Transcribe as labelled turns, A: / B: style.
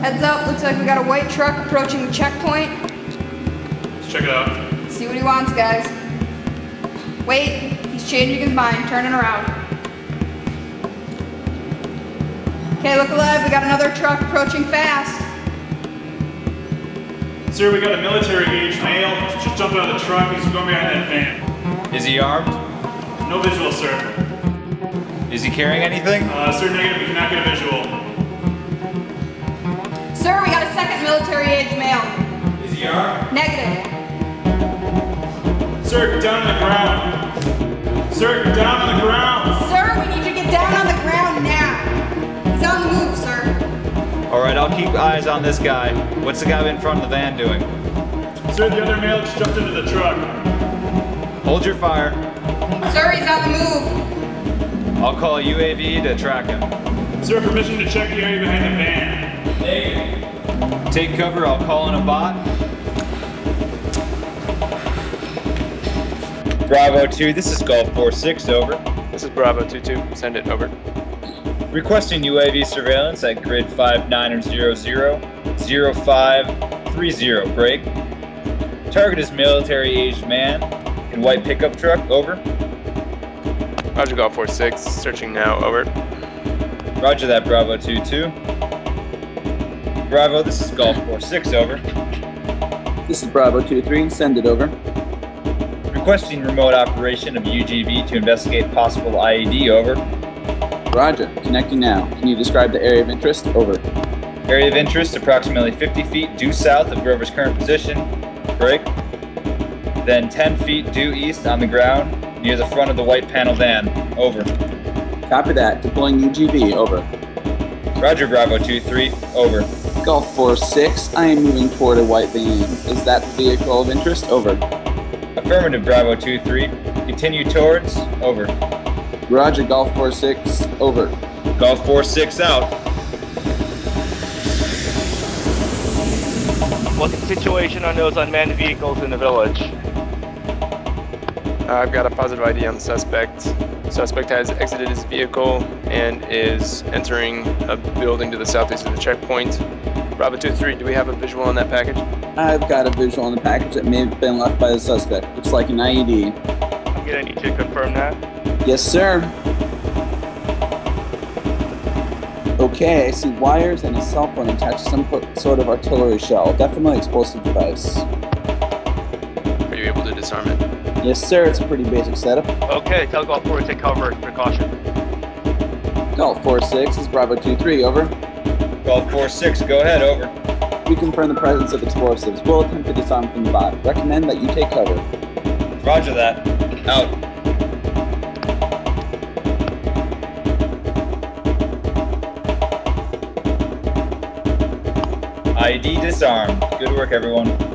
A: Heads up, looks like we got a white truck approaching the checkpoint.
B: Let's check it out.
A: Let's see what he wants, guys. Wait, he's changing his mind, turning around. Okay, look alive, we got another truck approaching fast.
B: Sir, we got a military-aged male. Just jumped out of the truck. He's going behind that van.
C: Is he armed?
B: No visual, sir.
C: Is he carrying anything?
B: Uh, sir, negative. We cannot get a visual.
A: Sir,
B: get down on the ground. Sir, get down on the ground.
A: Sir, we need you to get down on the ground now. He's on the move, sir.
C: All right, I'll keep eyes on this guy. What's the guy in front of the van doing?
B: Sir, the other male just jumped into the truck.
C: Hold your fire.
A: Sir, he's on the move.
C: I'll call UAV to track him.
B: Sir, permission to check the area behind the van.
C: Negative. Take cover, I'll call in a bot. Bravo 2, this is Golf 4-6, over.
D: This is Bravo 2-2. Send it over.
C: Requesting UAV surveillance at grid 5900-0530, break. Target is military-aged man in white pickup truck, over.
D: Roger, Golf 4-6. Searching now, over.
C: Roger that, Bravo 2-2. Bravo, this is Golf 4-6, over.
E: This is Bravo 2-3. Send it over.
C: Requesting remote operation of UGV to investigate possible IED, over.
E: Roger. Connecting now. Can you describe the area of interest? Over.
C: Area of interest approximately 50 feet due south of Grover's current position. Break. Then 10 feet due east on the ground near the front of the white panel van. Over.
E: Copy that. Deploying UGV. Over.
C: Roger, Bravo 2-3. Over.
E: Golf 4-6. I am moving toward a white van. Is that the vehicle of interest? Over.
C: Affirmative, Bravo 2-3. Continue towards. Over.
E: Roger. Golf 4-6. Over.
C: Golf 4-6 out.
F: What's the situation on those unmanned vehicles in the village?
D: Uh, I've got a positive ID on the suspect. Suspect has exited his vehicle and is entering a building to the southeast of the checkpoint. Bravo 2-3, do we have a visual on that package?
E: I've got a visual on the package that may have been left by the suspect. Looks like an IED.
F: I'm gonna need you to confirm that.
E: Yes, sir. Okay, I see wires and a cell phone attached to some sort of artillery shell. Definitely explosive device.
D: Are you able to disarm it?
E: Yes, sir. It's a pretty basic setup.
F: Okay, tell Golf 4 to take cover. Precaution.
E: Golf 4-6 is Bravo 2-3. Over.
C: Golf 4-6, go ahead. Over.
E: We confirm the presence of explosives. We'll attempt to disarm from the bot. Recommend that you take cover.
C: Roger that. Out. IED disarmed. Good work, everyone.